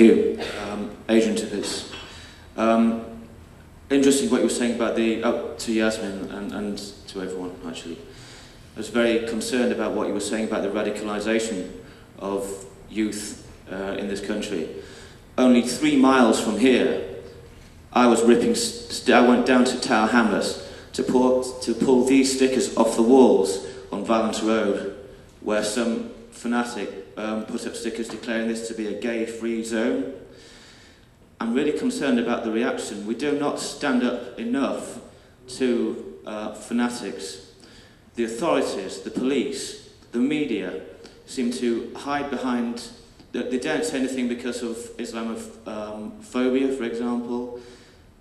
Thank you. Um, Adrian Tippett. Um, interesting what you were saying about the, oh, to Yasmin and, and to everyone, actually. I was very concerned about what you were saying about the radicalisation of youth uh, in this country. Only three miles from here, I was ripping, I went down to Tower Hamlets to pull, to pull these stickers off the walls on Valence Road, where some fanatic um, put up stickers declaring this to be a gay-free zone. I'm really concerned about the reaction. We do not stand up enough to uh, fanatics. The authorities, the police, the media seem to hide behind, they don't say anything because of Islamophobia, for example.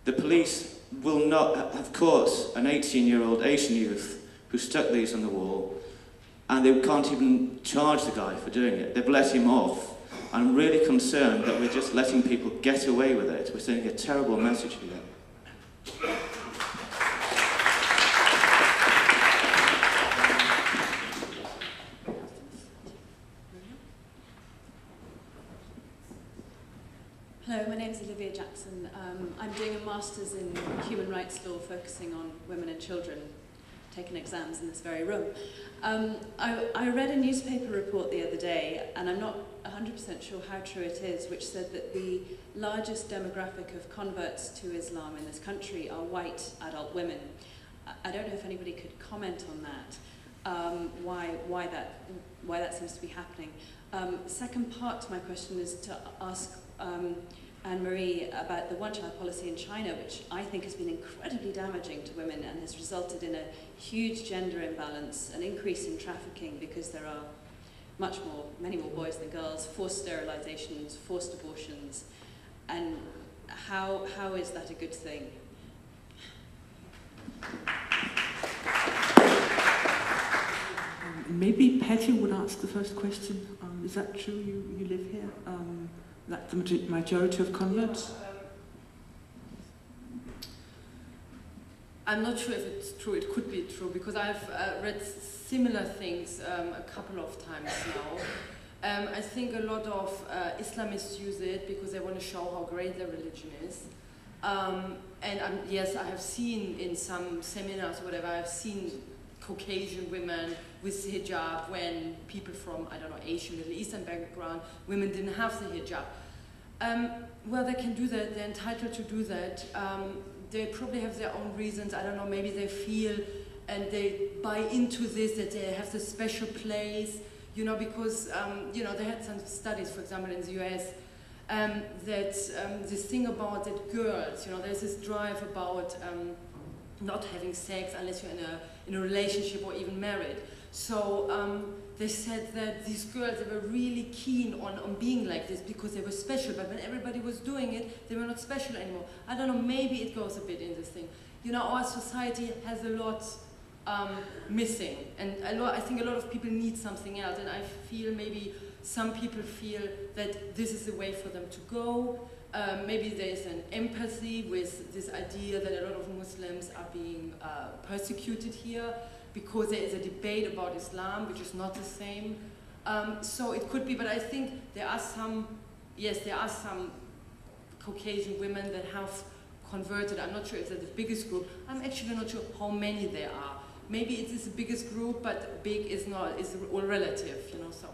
The police will not have caught an 18-year-old Asian youth who stuck these on the wall and they can't even charge the guy for doing it. They've let him off. I'm really concerned that we're just letting people get away with it. We're sending a terrible message here. Hello, my name is Olivia Jackson. Um, I'm doing a Master's in Human Rights Law focusing on women and children, taking exams in this very room. Um, I, I read a newspaper report the other day, and I'm not 100% sure how true it is, which said that the largest demographic of converts to Islam in this country are white adult women. I don't know if anybody could comment on that, um, why, why, that, why that seems to be happening. Um, second part to my question is to ask um, Anne-Marie about the one-child policy in China, which I think has been incredibly damaging to women and has resulted in a huge gender imbalance, an increase in trafficking because there are much more, many more boys than girls, forced sterilizations, forced abortions, and how, how is that a good thing? Um, maybe Patty would ask the first question. Um, is that true? You, you live here? That the majority of converts? I'm not sure if it's true. It could be true because I've uh, read similar things um, a couple of times now. Um, I think a lot of uh, Islamists use it because they want to show how great their religion is. Um, and yes, I have seen in some seminars, whatever, I've seen Caucasian women with hijab when people from, I don't know, Asian, Middle Eastern background, women didn't have the hijab. Um, well, they can do that, they're entitled to do that. Um, they probably have their own reasons. I don't know, maybe they feel and they buy into this, that they have this special place, you know, because, um, you know, they had some studies, for example, in the US, um, that um, this thing about that girls, you know, there's this drive about um, not having sex unless you're in a, in a relationship or even married. So um, they said that these girls, they were really keen on, on being like this because they were special, but when everybody was doing it, they were not special anymore. I don't know, maybe it goes a bit in this thing. You know, our society has a lot um, missing, and lot, I think a lot of people need something else, and I feel maybe some people feel that this is the way for them to go. Um, maybe there's an empathy with this idea that a lot of Muslims are being uh, persecuted here because there is a debate about Islam, which is not the same. Um, so it could be, but I think there are some, yes, there are some Caucasian women that have converted. I'm not sure if they're the biggest group. I'm actually not sure how many there are. Maybe it is the biggest group, but big is not, is all relative, you know, so.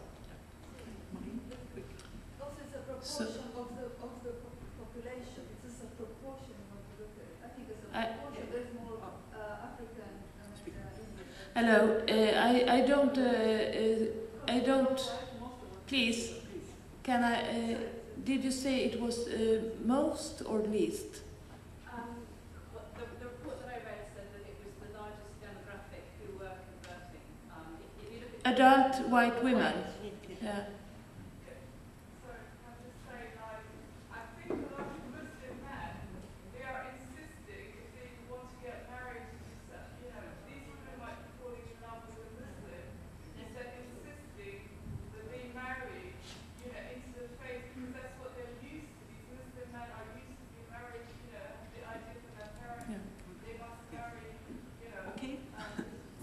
Also, it's a proportion so, of, the, of the population. It's a proportion when you look at it. I think it's a proportion. There's more uh, African Hello, uh, I, I don't, uh, uh, I don't, please, can I, uh, did you say it was uh, most or least? Um, the, the, report that I read said that it was the largest demographic who were converting. Um, if, if you look at Adult white women, yeah.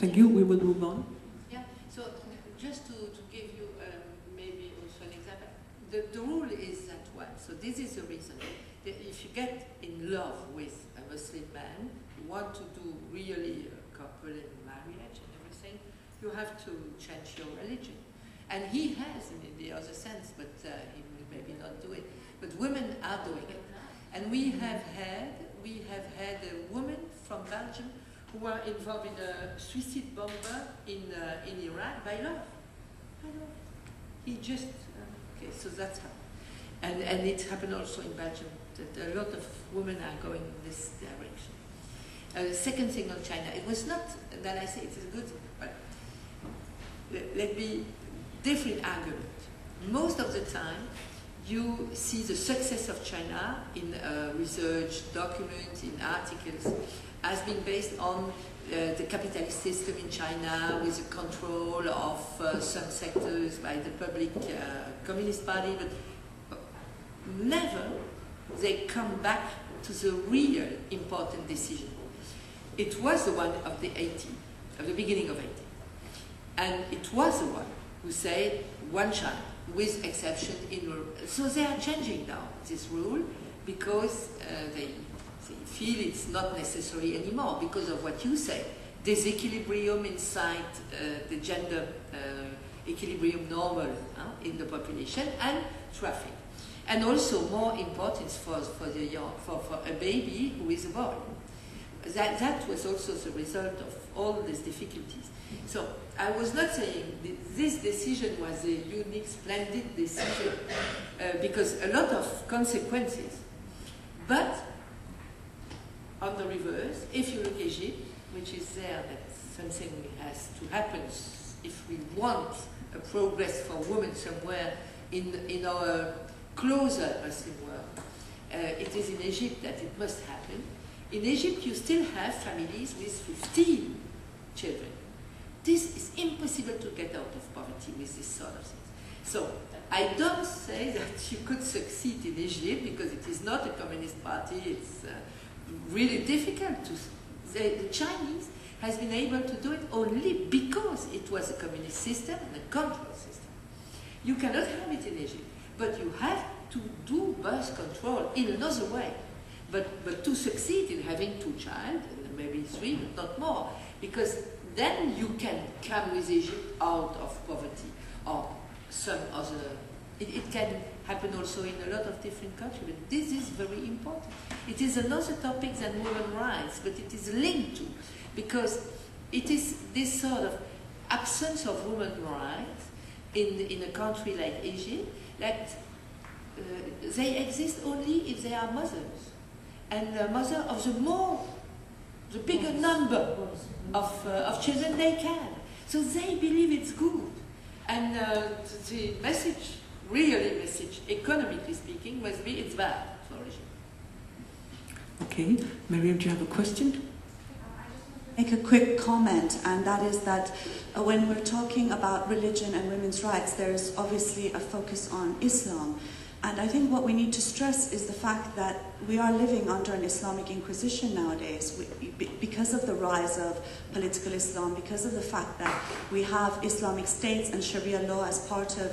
Thank you. We will move on. Yeah. So just to, to give you um, maybe also an example, the, the rule is that what So this is the reason. If you get in love with a Muslim man, you want to do really a couple and marriage and everything, you have to change your religion. And he has in the other sense, but uh, he will maybe not do it. But women are doing it. And we have had, we have had a woman from Belgium who were involved in a suicide bomber in, uh, in Iraq by love. By love. He just, uh, okay, so that's how. And, and it happened also in Belgium that a lot of women are going in this direction. Uh, second thing on China, it was not that I say it is good, but let, let me different argument. Most of the time, you see the success of China in uh, research, documents, in articles, has been based on uh, the capitalist system in China with the control of uh, some sectors by the public uh, Communist Party, but never they come back to the real important decision. It was the one of the 80, of the beginning of 80. And it was the one who said one child with exception in. So they are changing now this rule because uh, they feel it's not necessary anymore because of what you say. Disequilibrium inside uh, the gender uh, equilibrium normal in the population and traffic. And also more importance for, for, the young, for, for a baby who is born. That, that was also the result of all these difficulties. So I was not saying this decision was a unique, splendid decision uh, because a lot of consequences. But on the reverse, if you look Egypt, which is there, that's something has to happen if we want a progress for women somewhere in, in our closer Muslim world. Uh, it is in Egypt that it must happen. In Egypt, you still have families with 15 children. This is impossible to get out of poverty with this sort of things. So I don't say that you could succeed in Egypt because it is not a communist party. It's uh, really difficult to. The, the Chinese has been able to do it only because it was a communist system and a control system. You cannot have it in Egypt, but you have to do birth control in another way. But, but to succeed in having two child, maybe three, but not more, because then you can come with Egypt out of poverty or some other. It, it can happen also in a lot of different countries, but this is very important. It is another topic than women's rights, but it is linked to because it is this sort of absence of women's rights in, in a country like Egypt that uh, they exist only if they are mothers. And the mother of the more the bigger number of, uh, of children they can. So they believe it's good. And uh, the message, really message, economically speaking, must be it's bad for regime. Okay, Maryam, do you have a question? Make a quick comment, and that is that uh, when we're talking about religion and women's rights, there's obviously a focus on Islam. And I think what we need to stress is the fact that we are living under an Islamic Inquisition nowadays we, because of the rise of political Islam, because of the fact that we have Islamic states and Sharia law as part of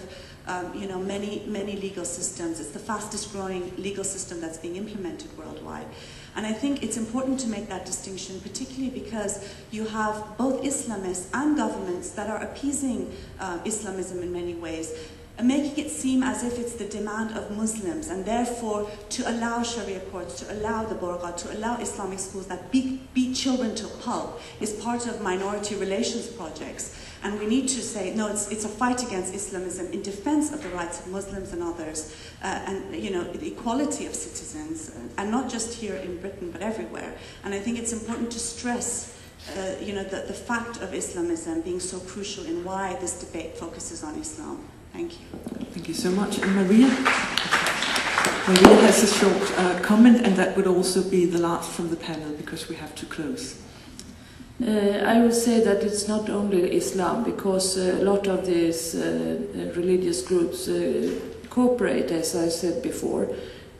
um, you know, many, many legal systems. It's the fastest growing legal system that's being implemented worldwide. And I think it's important to make that distinction, particularly because you have both Islamists and governments that are appeasing uh, Islamism in many ways and making it seem as if it's the demand of Muslims, and therefore to allow Sharia courts, to allow the Burqa, to allow Islamic schools that beat, beat children to pulp is part of minority relations projects. And we need to say, no, it's, it's a fight against Islamism in defense of the rights of Muslims and others, uh, and you know, the equality of citizens, uh, and not just here in Britain, but everywhere. And I think it's important to stress uh, you know, the, the fact of Islamism being so crucial in why this debate focuses on Islam. Thank you. Thank you so much. And Maria? Maria has a short uh, comment, and that would also be the last from the panel because we have to close. Uh, I would say that it's not only Islam, because uh, a lot of these uh, religious groups uh, cooperate, as I said before.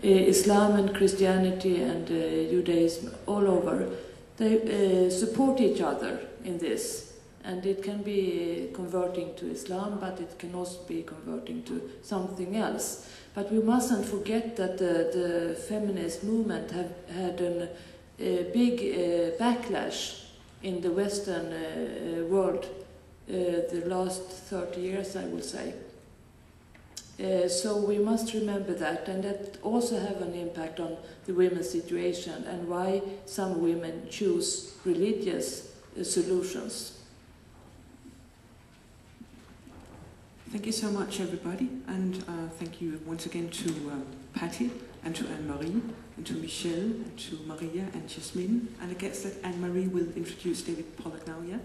Uh, Islam and Christianity and Judaism all over, they support each other in this. And it can be converting to Islam, but it can also be converting to something else. But we mustn't forget that the, the feminist movement have had a big uh, backlash in the Western uh, world uh, the last 30 years, I will say. Uh, so we must remember that, and that also have an impact on the women's situation and why some women choose religious uh, solutions. Thank you so much, everybody, and uh, thank you once again to um, Patty and to Anne-Marie and to Michèle and to Maria and Jasmine. And I guess that Anne-Marie will introduce David Pollock now, yeah?